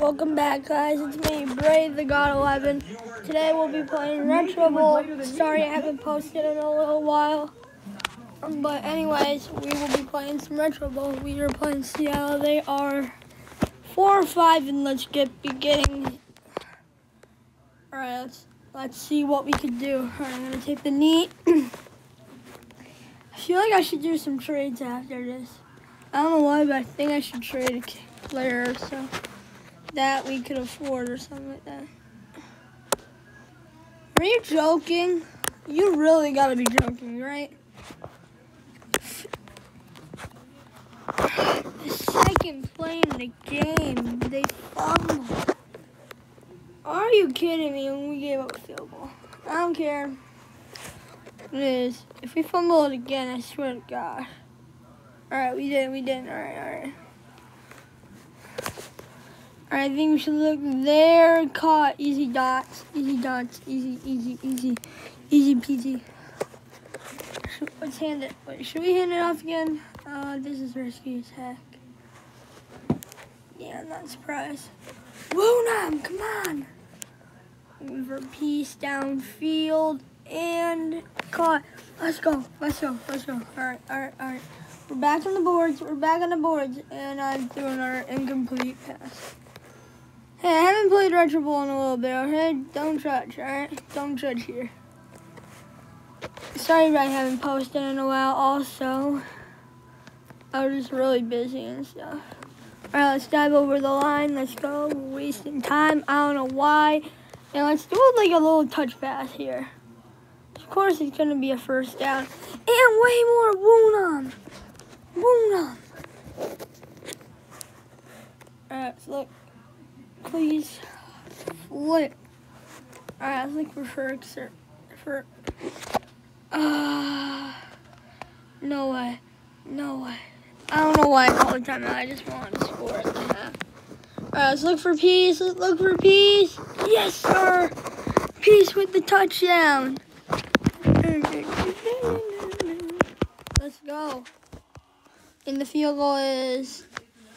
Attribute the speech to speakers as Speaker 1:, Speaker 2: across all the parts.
Speaker 1: Welcome back, guys. It's me, Bray the God 11. Today we'll be playing Retro Bowl. Sorry I haven't posted in a little while. Um, but anyways, we will be playing some Retro Bowl. We are playing Seattle. They are four or five, and let's get beginning. All right, let's let's see what we could do. All right, I'm gonna take the neat. I feel like I should do some trades after this. I don't know why, but I think I should trade a player so that we could afford or something like that. Are you joking? You really gotta be joking, right? The second play in the game, they fumbled. Are you kidding me we gave up a field goal? I don't care. It is. If we fumble it again, I swear to God. Alright, we did, we did. Alright, alright. I think we should look there. Caught. Easy dots. Easy dots. Easy, easy, easy. Easy peasy. Let's hand it. Wait, should we hand it off again? Uh, this is risky as heck. Yeah, I'm not surprised. Woonam, come on. For peace downfield and caught. Let's go. Let's go. Let's go. All right. All right. All right. We're back on the boards. We're back on the boards, and I'm doing our incomplete pass. Hey, I haven't played Retro Bowl in a little bit, okay? Don't judge, alright? Don't judge here. Sorry about haven't posted in a while, also. I was just really busy and stuff. Alright, let's dive over the line. Let's go. We're wasting time. I don't know why. And let's do like a little touch pass here. Of course, it's going to be a first down. And way more. Wound on. Alright, so look please flip. Alright, let's look for Ferks for uh no way. No way. I don't know why I call it timeout. I just want to score at. Alright, let's look for peace. Let's look for peace. Yes, sir. Peace with the touchdown. Let's go. And the field goal is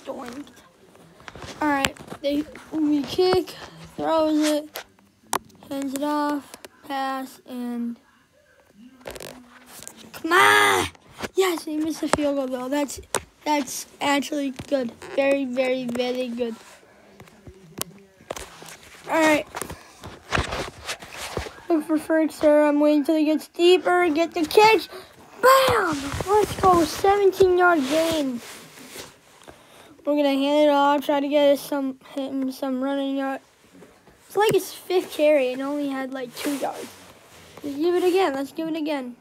Speaker 1: doinked. All right, they we kick, throws it, hands it off, pass, and come on! Yes, he missed the field goal though. That's that's actually good. Very, very, very good. All right. Look for Ferguson. I'm waiting until he gets deeper. Get the catch. Bam! Let's go. 17 yard gain. We're gonna hand it off, try to get some him some running yard. It's like his fifth carry and only had like two yards. Let's give it again. Let's give it again.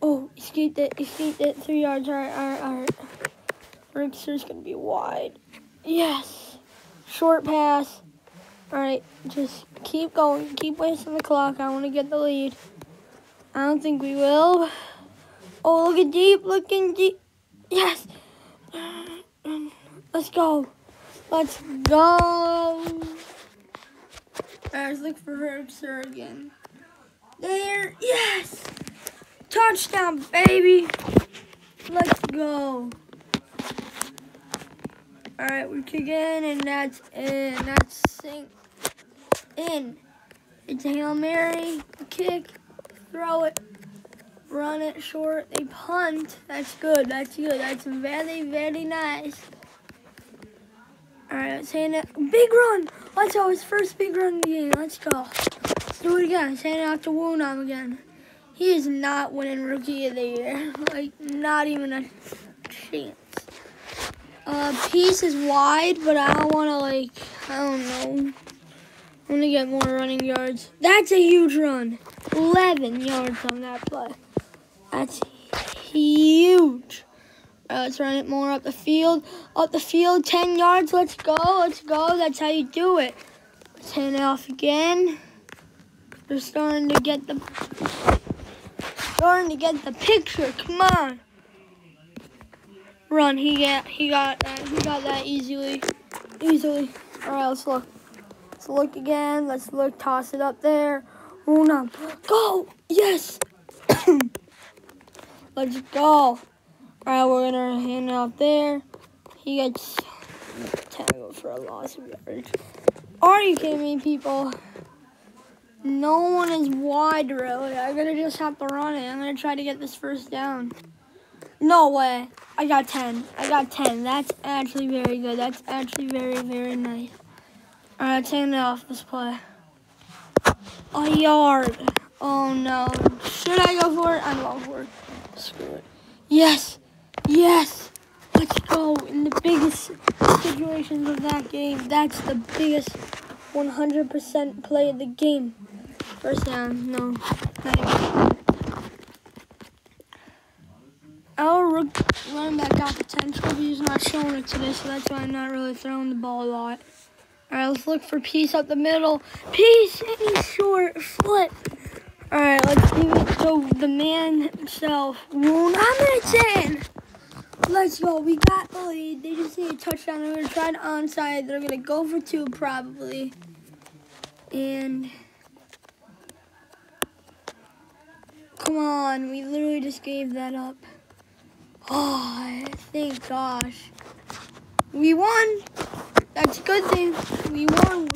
Speaker 1: Oh, escaped it, escaped it, three yards. All right, all right, all right. Rickster's gonna be wide. Yes. Short pass. All right, just keep going. Keep wasting the clock. I want to get the lead. I don't think we will. Oh, look at deep, looking deep. Yes. Let's go. Let's go. Let's look for Herbster again. There. Yes. Touchdown, baby. Let's go. All right, we kick in, and that's in. That's sink in. It's Hail Mary, kick, throw it, run it short, they punt. That's good. That's good. That's very, very nice. All right, let's hand it. Big run. Let's go. His first big run in the game. Let's go. Let's do it again. Hand it out to Woonam again. He is not winning Rookie of the Year. Like, not even a chance. Uh, piece is wide, but I don't want to, like, I don't know. I want to get more running yards. That's a huge run. 11 yards on that play. That's huge. Uh, let's run it more up the field. Up the field, 10 yards. Let's go. Let's go. That's how you do it. Let's hand it off again. We're starting to get the starting to get the picture. Come on. Run. He got he got that. He got that easily. Easily. All right, let's look. Let's look again. Let's look. Toss it up there. Una. Go. Yes. let's go. Alright, we're gonna hand off there. He gets tackle for a loss of yardage. Are you kidding me, people? No one is wide, really. I'm to just have to run it. I'm to try to get this first down. No way. I got 10. I got 10. That's actually very good. That's actually very, very nice. All right, taking it off this play. A yard. Oh, no. Should I go for it? I'm going for it. Screw it. Yes. Yes. Let's go. In the biggest situations of that game, that's the biggest 100% play of the game. First down. No. Our running back got potential, but he's not showing it today, so that's why I'm not really throwing the ball a lot. All right, let's look for Peace up the middle. Peace, any short flip. All right, let's give it to the man himself, Hamilton. Let's go. We got oh, the lead. They just need a touchdown. They're going to try to onside. They're going to go for two probably. And come on. We literally just gave that up. Oh, thank gosh. We won. That's a good thing. We won.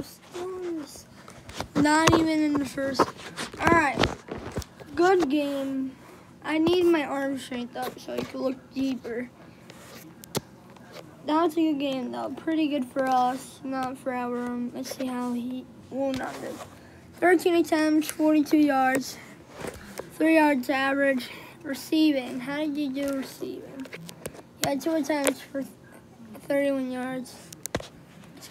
Speaker 1: Not even in the first. All right. Good game. I need my arm strength up so I can look deeper. That was a good game, though. Pretty good for us, not for our room. Let's see how he will not do. 13 attempts, 42 yards, 3 yards average. Receiving. How did you do receiving? You had two attempts for 31 yards.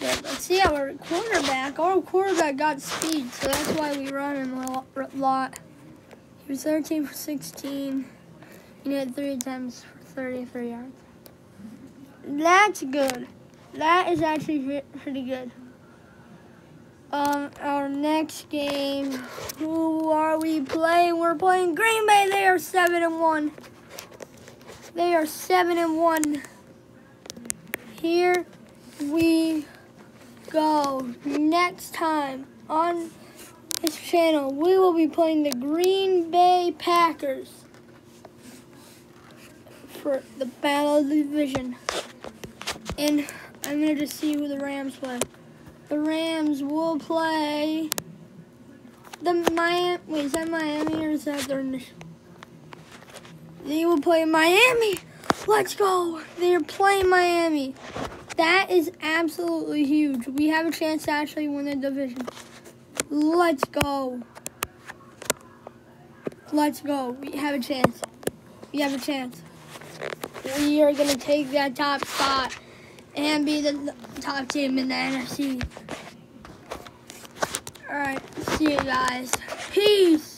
Speaker 1: Let's see our quarterback. Our quarterback got speed, so that's why we run him a lot. He was 13 for 16. He had three attempts for 33 yards. That's good. That is actually pretty good. Um, our next game, who are we playing? We're playing Green Bay. They are seven and one. They are seven and one. Here we go. Next time on this channel, we will be playing the Green Bay Packers for the Battle of the Division. And I'm going to just see who the Rams play. The Rams will play the Miami. Wait, is that Miami or is that their? They will play Miami. Let's go. They're playing Miami. That is absolutely huge. We have a chance to actually win the division. Let's go. Let's go. We have a chance. We have a chance. We are going to take that top spot and be the top team in the NFC. Alright, see you guys. Peace.